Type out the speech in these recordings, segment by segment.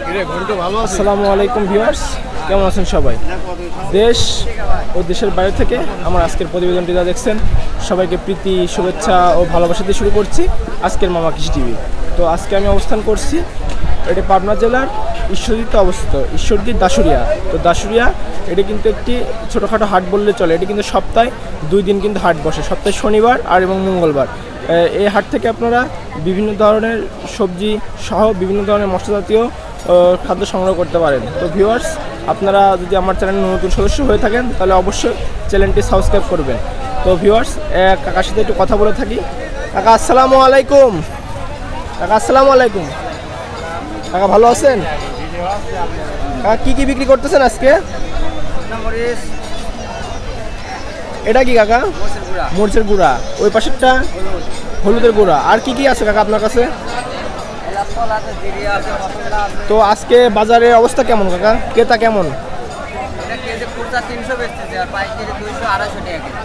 আসসালামু আলাইকুম ভিউয়ার্স, কেমন আছেন সবাই? দেশ ও দেশের বাইরে থেকে আমার আজকের প্রতিবেদনটি যা দেখছেন, সবাইকে প্রীতি, শুভেচ্ছা ও ভালোবাসা দিয়ে শুরু করছি আজকের মামা কৃষি টিভি। তো আজকে আমি অবস্থান করছি, এটি পাবনা জেলার ঈশ্বরদীতে অবস্থিত, ঈশ্বরদীর দাসুরিয়া তো দাসুরিয়া এটি কিন্তু একটি ছোটোখাটো হাট বললে চলে। এটি কিন্তু সপ্তাহে দুই দিন কিন্তু হাট বসে, সপ্তাহে শনিবার আর এবং মঙ্গলবার। এই হাট থেকে আপনারা বিভিন্ন ধরনের সবজি সহ বিভিন্ন ধরনের মশলা জাতীয় খাদ্য সংগ্রহ করতে পারেন। তো ভিউয়ার্স আপনারা যদি আমার চ্যানেলে নতুন সদস্য হয়ে থাকেন তাহলে অবশ্যই চ্যানেলটি সাবস্ক্রাইব করবেন। তো ভিউয়ার্স কাকার সাথে একটু কথা বলে থাকি। কাকা আসসালামু আলাইকুম। কাকা আসসালামু আলাইকুম। কাকা ভালো আছেন? কাকা কী কী বিক্রি করতেছেন আজকে? এটা কি কাকা? মরিচের গুঁড়া। ওই পাশেরটা হলুদের গুঁড়া। আর কি কি আছে কাকা আপনার কাছে? তো আজকে বাজারের অবস্থা কেমন, কাকা? ক্রেতা কেমন?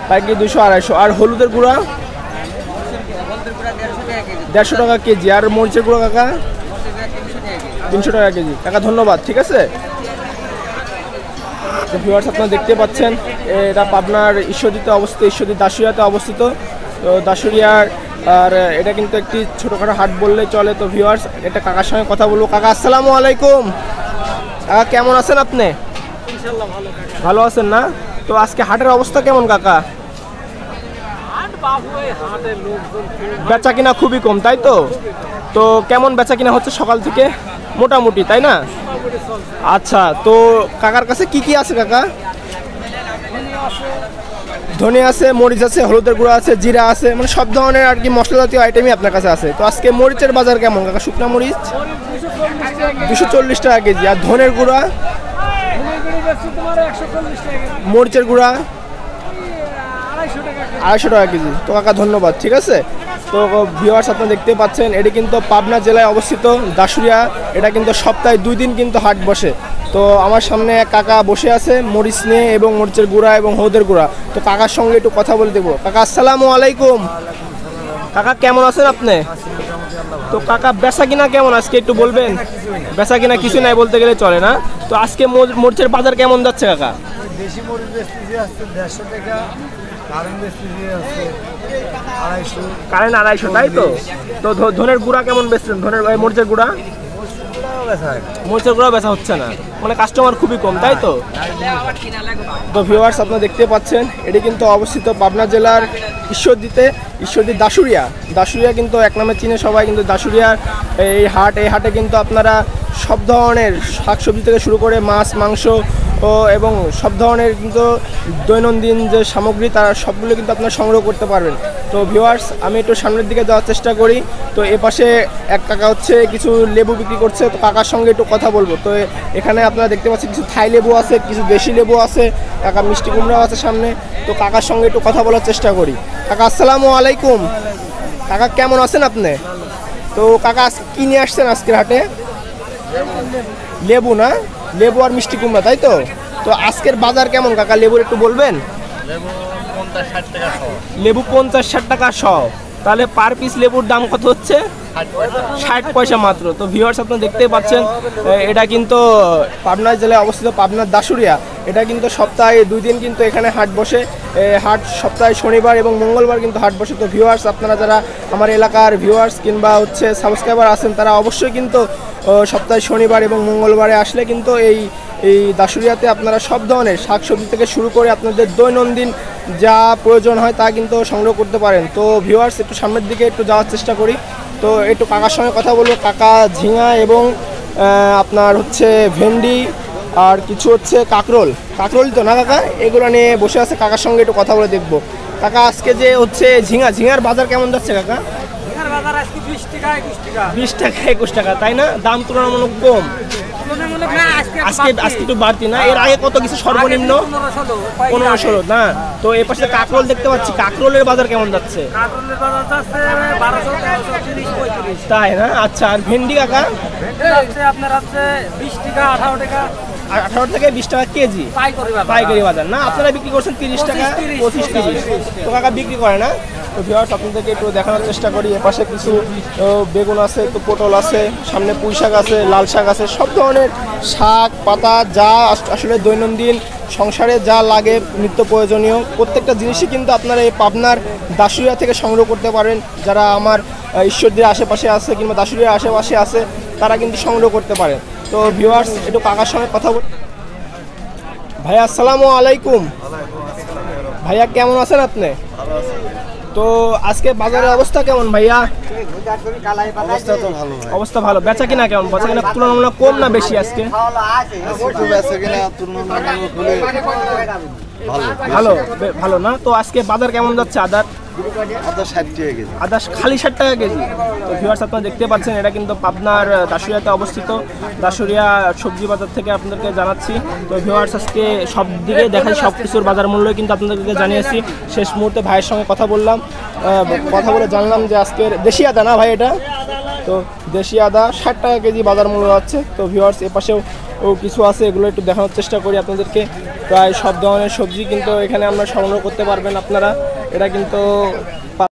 পাইকারি দুশো আড়াইশো। আর হলুদের গুঁড়া? দেড়শো টাকা কেজি। আর মরিচের গুঁড়া, কাকা? তিনশো টাকা কেজি। কাকা, ধন্যবাদ। ঠিক আছে? ভিউয়ার্স আপনারা দেখতে পাচ্ছেন এটা পাবনার ঈশ্বরদীতে অবস্থিত ঈশ্বরদী দাসুরিয়াতে অবস্থিত। তো দাসুরিয়ার আর এটা কিন্তু একটি ছোটোখাটো হাট বললে চলে তো ভিউয়ার্স এটা কাকার সঙ্গে কথা বলব। কাকা আসসালামু আলাইকুম। কাকা কেমন আছেন আপনি? ভালো আছেন না? তো আজকে হাটের অবস্থা কেমন কাকা? বেচা কিনা খুবই কম তাই তো? তো কেমন বেচা কিনা হচ্ছে সকাল থেকে? মোটামুটি তাই না? আচ্ছা তো কাকার কাছে কি কি আছে কাকা? ধনে আছে, মরিচ আছে, হলুদের গুঁড়া আছে, জিরা আছে মানে সব ধরনের আর কি মশলা জাতীয় আইটেমই আপনার কাছে আছে। তো আজকে মরিচের বাজার কেমন? কাকা, শুকনা মরিচ? দুশো চল্লিশ টাকা কেজি। আর ধনের গুঁড়া? মরিচের গুঁড়া? আড়াইশো টাকা কেজি। তো কাকা, ধন্যবাদ, ঠিক আছে? তো ভিউয়ার্স আপনারা দেখতে পাচ্ছেন, এটি কিন্তু পাবনা জেলায় অবস্থিত দাসুরিয়া এটা কিন্তু সপ্তাহে দুই দিন কিন্তু হাট বসে। তো আমার সামনে এক কাকা বসে আছে মরিচ নিয়ে এবং মরিচের গুঁড়া এবং হলুদের গুঁড়া। তো কাকার সঙ্গে একটু কথা বলে দেবো। কাকা আসসালামু আলাইকুম। কাকা কেমন আছেন আপনি? তো কাকা বেচা কিনা কেমন? আজকে একটু বলবেন। বেচা কিনা কিছু নাই বলতে গেলে চলে না। তো আজকে মর- মরিচের বাজার কেমন যাচ্ছে কাকা? দেশি মরিচ বেচতেছি আসছে দেড়শো টাকা কারেন্ট বেচতেছি আসছে আড়াইশো। কারেন্ট আড়াইশো তাই তো? তো ধনের গুঁড়া কেমন বেচছেন? ধনের মরিচের গুঁড়া? মরিচের গুঁড়া বেচা হচ্ছে না। মানে কাস্টমার খুবই কম, তাই তো? তো ভিউয়ার্স আপনারা পাচ্ছেন, এটি কিন্তু অবস্থিত পাবনা জেলার কিন্তু এক নামে সবাই, কিন্তু এই হাট, এই হাটে কিন্তু আপনারা সব ধরনের শাকসবজি থেকে শুরু করে মাছ, মাংস ও এবং সব ধরনের কিন্তু দৈনন্দিন যে সামগ্রী, তারা সবগুলো কিন্তু আপনারা সংগ্রহ করতে পারবেন। তো ভিউয়ার্স আমি একটু সামনের দিকে যাওয়ার চেষ্টা করি। তো এ পাশে এক কাকা হচ্ছে, কিছু লেবু বিক্রি করছে। তো কাকার সঙ্গে একটু কথা বলব। তো এখানে আপনারা দেখতে পাচ্ছেন, কিছু থাই লেবু আছে, কিছু দেশি লেবু আছে, কাকা মিষ্টি কুমড়াও আছে সামনে। তো কাকার সঙ্গে একটু কথা বলার চেষ্টা করি। কাকা, আসসালামু আলাইকুম। কাকা, কেমন আছেন আপনি? তো কাকা কি নিয়ে আসছেন আজকের হাটে? লেবু না? লেবু আর মিষ্টি কুমড়া, তাই তো? তো আজকের বাজার কেমন, কাকা? লেবুর একটু বলবেন? লেবু পঞ্চাশ ষাট টাকা শ তাহলে পার পিস লেবুর দাম কত হচ্ছে? ষাট পয়সা। মাত্র। তো ভিউয়ার্স আপনারা দেখতেই পাচ্ছেন এটা কিন্তু পাবনা জেলায় অবস্থিত পাবনার দাসুরিয়া এটা কিন্তু সপ্তাহে দুই দিন কিন্তু এখানে হাট বসে। হাট সপ্তাহে শনিবার এবং মঙ্গলবার কিন্তু হাট বসে। তো ভিউয়ার্স আপনারা যারা আমার এলাকার ভিউয়ার্স কিংবা হচ্ছে সাবস্ক্রাইবার আছেন তারা অবশ্যই কিন্তু সপ্তাহে শনিবার এবং মঙ্গলবারে আসলে কিন্তু এই এই দাসুরিয়াতে আপনারা সব ধরনের শাকসবজি থেকে শুরু করে আপনাদের দৈনন্দিন যা প্রয়োজন হয় তা কিন্তু সংগ্রহ করতে পারেন। তো ভিউয়ার্স একটু সামনের দিকে একটু যাওয়ার চেষ্টা করি। তো একটু কাকার সঙ্গে কথা বলব। কাকা ঝিঙা এবং আপনার হচ্ছে ভেন্ডি আর কিছু হচ্ছে কাকরোল। কাকরোল তো না কাকা? এগুলো নিয়ে বসে আছে কাকার সঙ্গে একটু কথা বলে দেখব। কাকা, আজকে যে হচ্ছে ঝিঙা, ঝিঙার বাজার কেমন যাচ্ছে কাকা? বিশ টাকা একুশ টাকা। তাই না? দাম তুলনামূলক কম। আজকে আজকে একটু বাড়তি না? এর আগে কত কিছু সর্বনিম্ন? পনেরো ষোলো না? তো এর পাশে কাকরোল দেখতে পাচ্ছি। কাকরোলের বাজার কেমন যাচ্ছে? তাই না? আচ্ছা আর ভেন্ডি কাকা? আপনার হচ্ছে বিশ টাকা আঠারো টাকা। আঠারো থেকে বিশ টাকা কেজি। পাইকারি বাজার না আপনারা বিক্রি করছেন তিরিশ টাকা পঁচিশ তিরিশ তো কাকা বিক্রি করে না? তো ভিওয়ার্স আপনাদেরকে একটু দেখানোর চেষ্টা করি। এপাশে কিছু বেগুন আছে তো পটল আছে সামনে পুঁই শাক আছে লাল শাক আছে সব ধরনের শাক পাতা যা আস- আসলে দৈনন্দিন সংসারে যা লাগে নিত্য প্রয়োজনীয় প্রত্যেকটা জিনিসই কিন্তু আপনারা এই পাবনার দাসুরিয়া থেকে সংগ্রহ করতে পারেন। যারা আমার ঈশ্বরদের আশেপাশে আছে কিংবা দাসুরিয়ার আশেপাশে আছে তারা কিন্তু সংগ্রহ করতে পারেন তো ভিউয়ার্স একটু কাকার সঙ্গে কথা বল ভাইয়া আসসালামু আলাইকুম। ভাইয়া কেমন আছেন আপনি? তো আজকে বাজারের অবস্থা কেমন ভাইয়া? অবস্থা তো ভালো অবস্থা ভালো। বেচা কিনা কেমন? বেচা কিনা তুলনামূলক কম না বেশি আজকে? ভালো। ভালো না? তো আজকে বাজার কেমন যাচ্ছে আদার? আদা ষাট টাকা কেজি। আদা খালি ষাট টাকা কেজি। তো ভিউয়ার্স আপনারা দেখতে পাচ্ছেন এটা কিন্তু পাবনার আহ, দাসুরিয়াতে অবস্থিত। দাসুরিয়া সবজি বাজার থেকে আপনাদেরকে জানাচ্ছি। তো ভিউয়ার্স আজকে সব দিকে দেখাই সব কিছুর বাজার মূল্য কিন্তু আপনাদেরকে জানিয়েছি। শেষ মুহূর্তে ভাইয়ের সঙ্গে কথা বললাম। কথা বলে জানলাম যে আজকের দেশি আদা না ভাই এটা? তো দেশি আদা ষাট টাকা কেজি বাজার মূল্য যাচ্ছে তো ভিউয়ার্স এপাশেও ও কিছু আছে এগুলো একটু দেখানোর চেষ্টা করি আপনাদেরকে। প্রায় সব ধরনের সবজি কিন্তু এখানে আমরা সংগ্রহ করতে পারবেন আপনারা। এটা কিন্তু